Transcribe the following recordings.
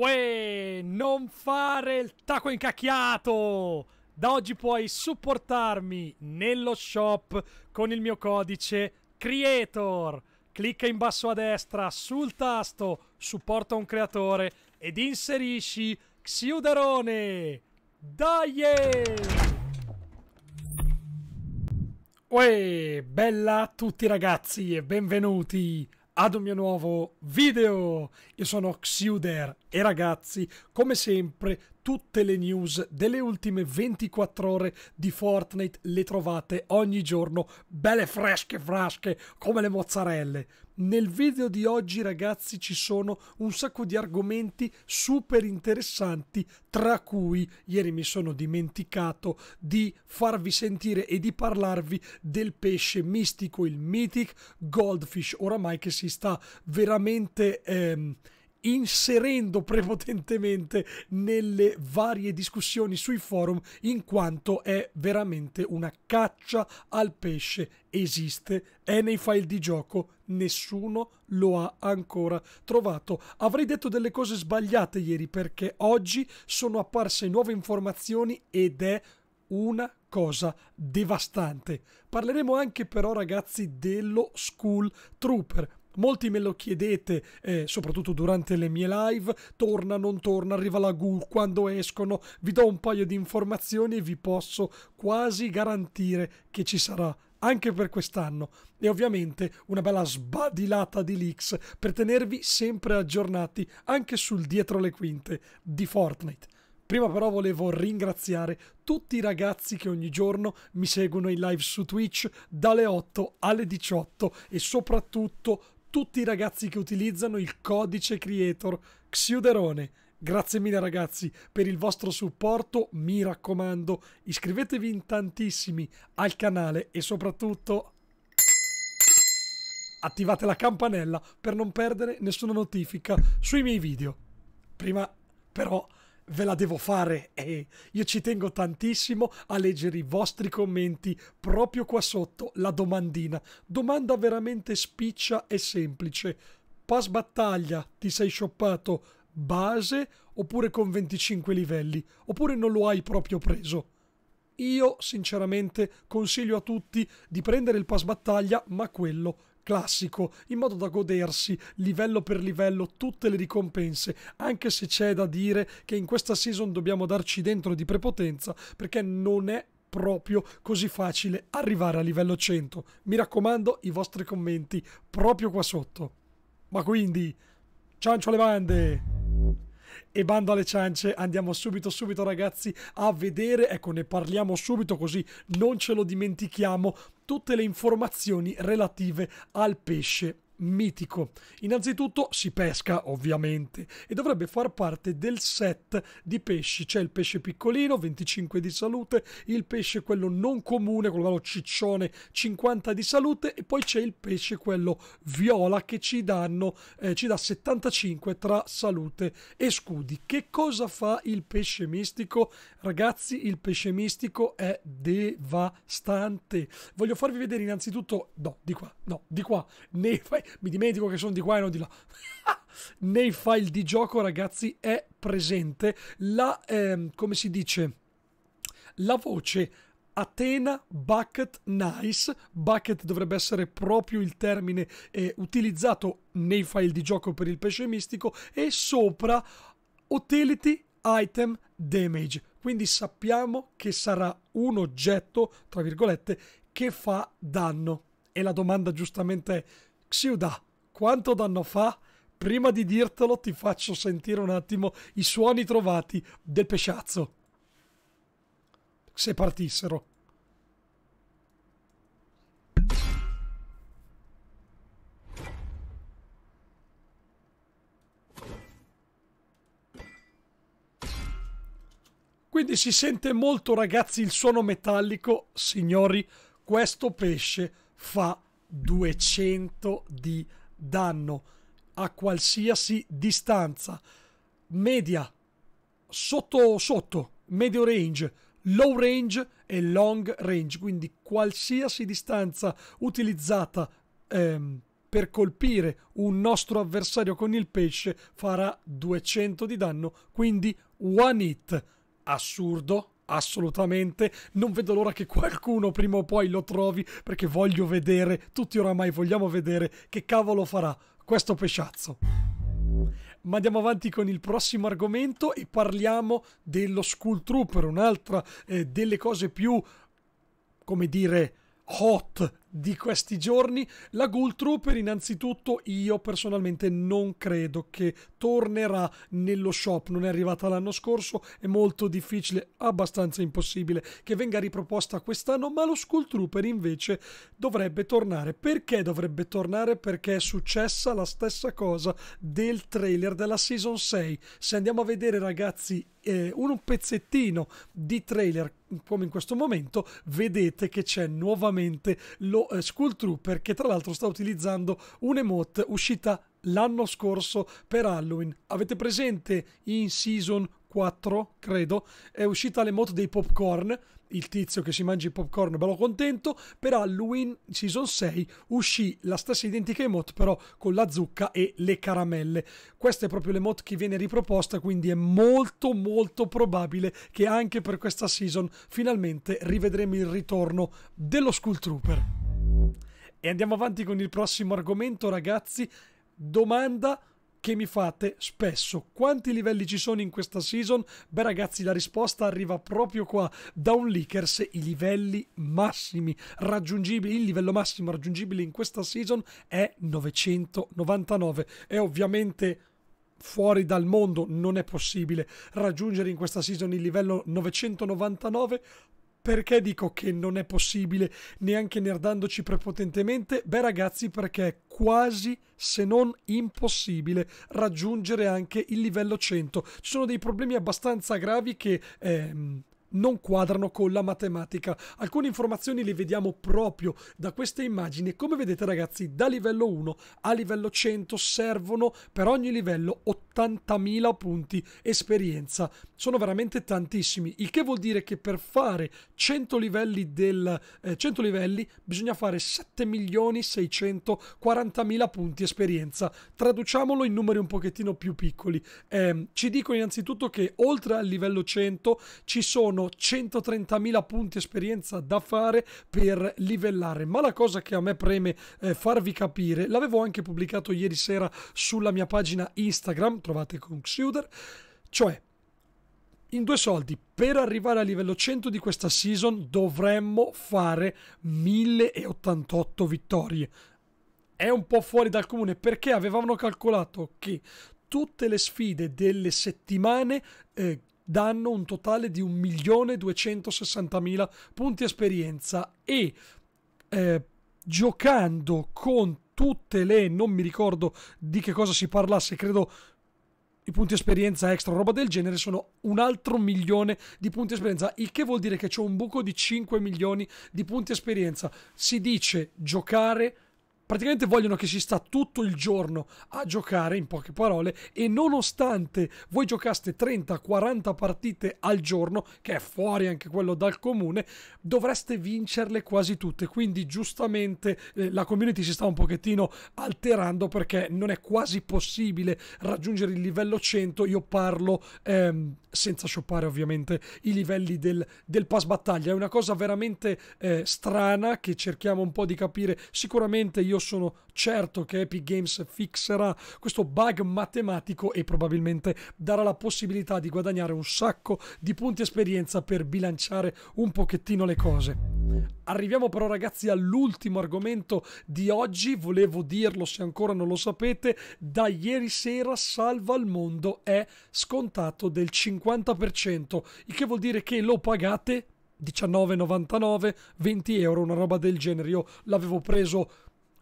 Uè, non fare il taco incacchiato! Da oggi puoi supportarmi nello shop con il mio codice CREATOR. Clicca in basso a destra sul tasto Supporta un creatore ed inserisci Xiuderone. Dai! Uè, bella a tutti ragazzi e benvenuti ad un mio nuovo video. Io sono Xuder e ragazzi, come sempre, tutte le news delle ultime 24 ore di Fortnite le trovate ogni giorno, belle fresche fresche come le mozzarelle. Nel video di oggi ragazzi ci sono un sacco di argomenti super interessanti, tra cui ieri mi sono dimenticato di farvi sentire e di parlarvi del pesce mistico, il Mythic Goldfish, oramai che si sta veramente... Ehm, inserendo prepotentemente nelle varie discussioni sui forum in quanto è veramente una caccia al pesce. Esiste è nei file di gioco nessuno lo ha ancora trovato. Avrei detto delle cose sbagliate ieri perché oggi sono apparse nuove informazioni ed è una cosa devastante. Parleremo anche però ragazzi dello school trooper Molti me lo chiedete, eh, soprattutto durante le mie live, torna, non torna, arriva la GU, quando escono, vi do un paio di informazioni e vi posso quasi garantire che ci sarà anche per quest'anno. E ovviamente una bella sbadilata di leaks per tenervi sempre aggiornati anche sul dietro le quinte di Fortnite. Prima però volevo ringraziare tutti i ragazzi che ogni giorno mi seguono in live su Twitch dalle 8 alle 18 e soprattutto tutti i ragazzi che utilizzano il codice creator Xiuderone. Grazie mille ragazzi per il vostro supporto, mi raccomando, iscrivetevi in tantissimi al canale e soprattutto attivate la campanella per non perdere nessuna notifica sui miei video. Prima però ve la devo fare e io ci tengo tantissimo a leggere i vostri commenti proprio qua sotto la domandina. Domanda veramente spiccia e semplice. Pass battaglia ti sei shoppato base oppure con 25 livelli oppure non lo hai proprio preso? Io sinceramente consiglio a tutti di prendere il pass battaglia ma quello classico, in modo da godersi livello per livello tutte le ricompense, anche se c'è da dire che in questa season dobbiamo darci dentro di prepotenza perché non è proprio così facile arrivare a livello 100. Mi raccomando, i vostri commenti proprio qua sotto. Ma quindi, ciancio alle bande! E bando alle ciance, andiamo subito subito ragazzi a vedere, ecco ne parliamo subito così non ce lo dimentichiamo, tutte le informazioni relative al pesce mitico. Innanzitutto si pesca, ovviamente, e dovrebbe far parte del set di pesci. C'è il pesce piccolino, 25 di salute, il pesce quello non comune, quello ciccione, 50 di salute, e poi c'è il pesce quello viola che ci danno, eh, ci dà 75 tra salute e scudi. Che cosa fa il pesce mistico? Ragazzi, il pesce mistico è devastante. Voglio farvi vedere innanzitutto, no, di qua, no, di qua, ne fai mi dimentico che sono di qua e non di là. Nei file di gioco, ragazzi, è presente la, ehm, come si dice, la voce Athena Bucket Nice. Bucket dovrebbe essere proprio il termine eh, utilizzato nei file di gioco per il pesce mistico e sopra Utility Item Damage. Quindi sappiamo che sarà un oggetto, tra virgolette, che fa danno. E la domanda giustamente è Xiuda, quanto danno fa? Prima di dirtelo ti faccio sentire un attimo i suoni trovati del pesciazzo. Se partissero. Quindi si sente molto ragazzi il suono metallico. Signori, questo pesce fa 200 di danno a qualsiasi distanza. Media sotto sotto medio range low range e long range. Quindi qualsiasi distanza utilizzata ehm, per colpire un nostro avversario con il pesce farà 200 di danno, quindi one hit. Assurdo, assolutamente. Non vedo l'ora che qualcuno prima o poi lo trovi perché voglio vedere, tutti oramai vogliamo vedere che cavolo farà questo pesciazzo. Ma andiamo avanti con il prossimo argomento e parliamo dello School Trooper, un'altra eh, delle cose più, come dire, hot di questi giorni. La Ghoul Trooper, innanzitutto, io personalmente non credo che tornerà nello shop. Non è arrivata l'anno scorso, è molto difficile, abbastanza impossibile che venga riproposta quest'anno. Ma lo Skull Trooper invece dovrebbe tornare. Perché dovrebbe tornare? Perché è successa la stessa cosa del trailer della season 6. Se andiamo a vedere, ragazzi, eh, un pezzettino di trailer come in questo momento, vedete che c'è nuovamente lo eh, Skull Trooper che tra l'altro sta utilizzando un emote uscita l'anno scorso per Halloween. Avete presente in Season 4, credo, è uscita l'emote dei popcorn, il tizio che si mangia i popcorn bello contento, per Halloween Season 6 uscì la stessa identica emote però con la zucca e le caramelle. Questa è proprio l'emote che viene riproposta, quindi è molto molto probabile che anche per questa season finalmente rivedremo il ritorno dello Skull Trooper. E andiamo avanti con il prossimo argomento, ragazzi. Domanda che mi fate spesso. Quanti livelli ci sono in questa season? Beh ragazzi, la risposta arriva proprio qua da un leakers, i livelli massimi raggiungibili, il livello massimo raggiungibile in questa season è 999. È ovviamente fuori dal mondo, non è possibile raggiungere in questa season il livello 999, perché dico che non è possibile neanche nerdandoci prepotentemente? Beh ragazzi perché è quasi se non impossibile raggiungere anche il livello 100. Ci sono dei problemi abbastanza gravi che... Ehm, non quadrano con la matematica. Alcune informazioni le vediamo proprio da queste immagini. Come vedete ragazzi, da livello 1 a livello 100 servono per ogni livello 80.000 punti esperienza. Sono veramente tantissimi, il che vuol dire che per fare 100 livelli, del, eh, 100 livelli bisogna fare 7.640.000 punti esperienza. Traduciamolo in numeri un pochettino più piccoli. Eh, ci dico innanzitutto che oltre al livello 100 ci sono sono 130.000 punti esperienza da fare per livellare. Ma la cosa che a me preme eh, farvi capire, l'avevo anche pubblicato ieri sera sulla mia pagina Instagram, trovate con Xuder, cioè in due soldi per arrivare a livello 100 di questa season dovremmo fare 1088 vittorie. È un po' fuori dal comune perché avevano calcolato che tutte le sfide delle settimane eh, danno un totale di 1.260.000 punti esperienza e eh, giocando con tutte le, non mi ricordo di che cosa si parlasse, credo i punti esperienza extra, roba del genere, sono un altro milione di punti esperienza, il che vuol dire che c'è un buco di 5 milioni di punti esperienza. Si dice giocare praticamente vogliono che si sta tutto il giorno a giocare, in poche parole, e nonostante voi giocaste 30-40 partite al giorno, che è fuori anche quello dal comune, dovreste vincerle quasi tutte. Quindi giustamente eh, la community si sta un pochettino alterando perché non è quasi possibile raggiungere il livello 100. Io parlo ehm, senza shoppare ovviamente i livelli del, del pass battaglia. È una cosa veramente eh, strana che cerchiamo un po' di capire. Sicuramente io sono certo che Epic Games fixerà questo bug matematico e probabilmente darà la possibilità di guadagnare un sacco di punti esperienza per bilanciare un pochettino le cose. Arriviamo però ragazzi all'ultimo argomento di oggi, volevo dirlo se ancora non lo sapete, da ieri sera Salva al Mondo è scontato del 50%, il che vuol dire che lo pagate 19,99, 20 euro, una roba del genere. Io l'avevo preso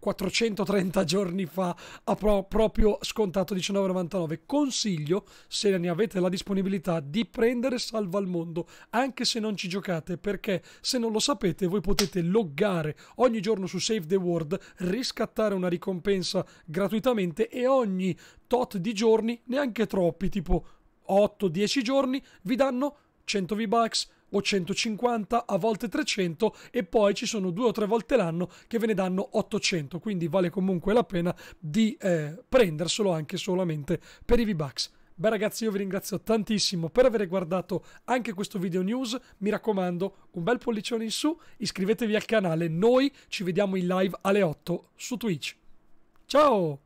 430 giorni fa ha pro- proprio scontato 19,99. Consiglio, se ne avete la disponibilità, di prendere Salva al Mondo, anche se non ci giocate, perché se non lo sapete voi potete loggare ogni giorno su Save the World, riscattare una ricompensa gratuitamente e ogni tot di giorni, neanche troppi, tipo 8-10 giorni, vi danno 100 V-Bucks, o 150, a volte 300 e poi ci sono due o tre volte l'anno che ve ne danno 800, quindi vale comunque la pena di eh, prenderselo anche solamente per i V-Bucks. Beh ragazzi io vi ringrazio tantissimo per aver guardato anche questo video news, mi raccomando un bel pollicione in su, iscrivetevi al canale, noi ci vediamo in live alle 8 su Twitch. Ciao!